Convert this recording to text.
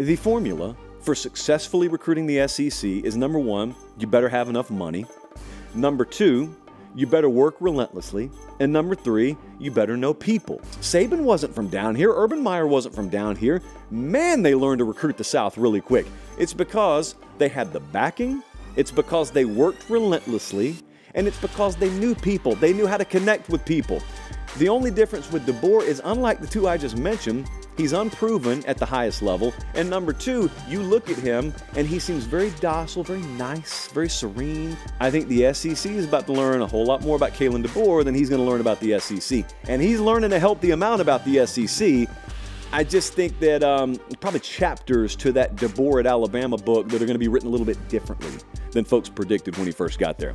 The formula for successfully recruiting the SEC is number one, you better have enough money. Number two, you better work relentlessly. And number three, you better know people. Saban wasn't from down here. Urban Meyer wasn't from down here. Man, they learned to recruit the South really quick. It's because they had the backing, it's because they worked relentlessly, and it's because they knew people. They knew how to connect with people. The only difference with DeBoer is unlike the two I just mentioned, he's unproven at the highest level. And number two, you look at him and he seems very docile, very nice, very serene. I think the SEC is about to learn a whole lot more about Kalen DeBoer than he's going to learn about the SEC. And he's learning a healthy amount about the SEC. I just think that um, probably chapters to that DeBoer at Alabama book that are going to be written a little bit differently than folks predicted when he first got there.